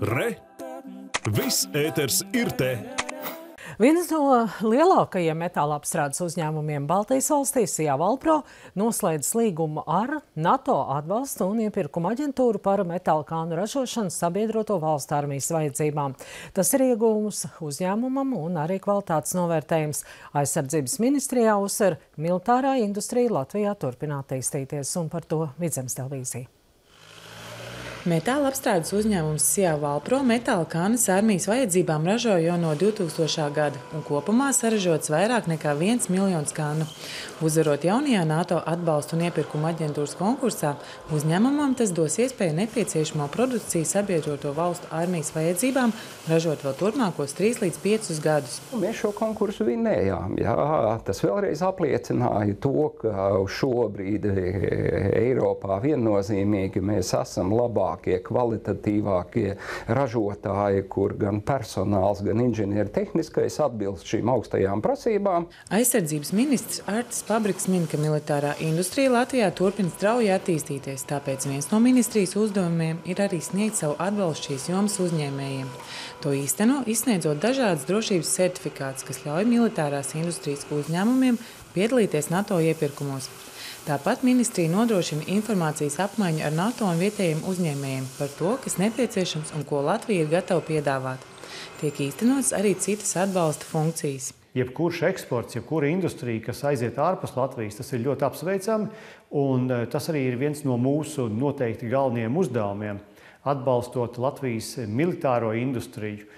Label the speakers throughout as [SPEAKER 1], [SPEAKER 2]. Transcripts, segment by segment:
[SPEAKER 1] Re! Viss ēters ir te!
[SPEAKER 2] Viens no lielākajiem metāla apstrādes uzņēmumiem Baltijas valstīs, Jāvalpro, noslēdz līgumu ar NATO atbalstu un iepirkuma aģentūru par metāla kānu ražošanu sabiedroto valstu armijas vajadzībām. Tas ir iegūmus uzņēmumam un arī kvalitātes novērtējums. Aizsardzības ministrijā uzsver militārā industrija Latvijā turpina attīstīties un par to Vidzemes televīzija.
[SPEAKER 3] Metāla apstrādes uzņēmums Sijā Valpro metāla kānas armijas vajadzībām ražo jau no 2000. gada un kopumā saražots vairāk nekā 1 miljons kānu. Uzvarot jaunajā NATO atbalstu un iepirkuma aģentūras konkursā, uzņēmumam tas dos iespēju nepieciešamo produkciju sabiedroto valstu armijas vajadzībām ražot vēl turpmākos 3 līdz 5 gadus.
[SPEAKER 4] Mēs šo konkursu vinējām. Jā, tas vēlreiz apliecināja to, ka šobrīd Eiropā viennozīmīgi mēs esam labāk labākie, kvalitatīvākie ražotāji, kur gan personāls, gan inženieru tehniskais atbilst šīm augstajām prasībām.
[SPEAKER 3] Aizsardzības ministrs Artis Pabriks min, ka militārā industrija Latvijā turpina strauji attīstīties, tāpēc viens no ministrijas uzdevumiem ir arī sniegt savu atbalstu šīs jomas uzņēmējiem. To īsteno, izsniedzot dažādas drošības certifikātus, kas ļauj militārās industrijas uzņēmumiem piedalīties NATO iepirkumos. Tāpat ministrija nodrošina informācijas apmaiņu ar NATO un vietējiem uzņēmējiem par to, kas nepieciešams un ko Latvija ir gatava piedāvāt. Tiek īstenots arī citas atbalsta funkcijas.
[SPEAKER 5] Jebkurš eksports, jebkura industrija, kas aiziet ārpus Latvijas, tas ir ļoti apsveicami. Eh, tas arī ir viens no mūsu noteikti galvenajiem uzdevumiem - atbalstot Latvijas militāro industriju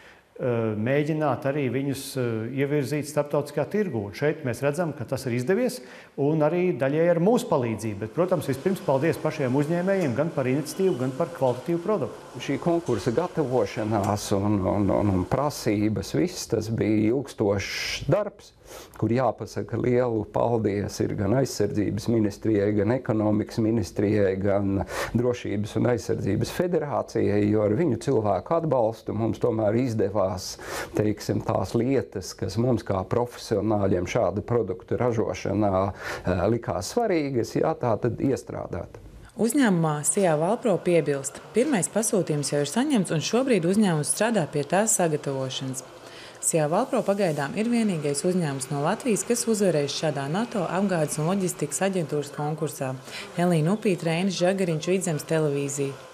[SPEAKER 5] mēģināt arī viņus eh, ievirzīt starptautiskā tirgu. Un šeit mēs redzam, ka tas ir izdevies un arī daļai ar mūsu palīdzību. Bet, protams, vispirms paldies pašiem uzņēmējiem gan par iniciatīvu, gan par kvalitatīvu produktu.
[SPEAKER 4] Šī konkursa gatavošanās un, un, un prasības, viss tas bija ilgstošs darbs kur jāpasaka lielu paldies ir gan aizsardzības ministrijai, gan ekonomikas ministrijai, gan drošības un aizsardzības federācijai, jo ar viņu cilvēku atbalstu mums tomēr izdevās teiksim, tās lietas, kas mums kā profesionāļiem šādu produktu ražošanā eh, likās svarīgas, jā, tā tad iestrādāt.
[SPEAKER 3] Uzņēmumā Sijā Valpro piebilst, pirmais pasūtījums jau ir saņemts un šobrīd uzņēmums strādā pie tās sagatavošanas. Sijā Valpro pagaidām ir vienīgais uzņēmums no Latvijas, kas uzvarējis šādā NATO apgādes un loģistikas aģentūras konkursā. Elīna Upīt, Reinis Žagariņš, Vidzemes televīzija.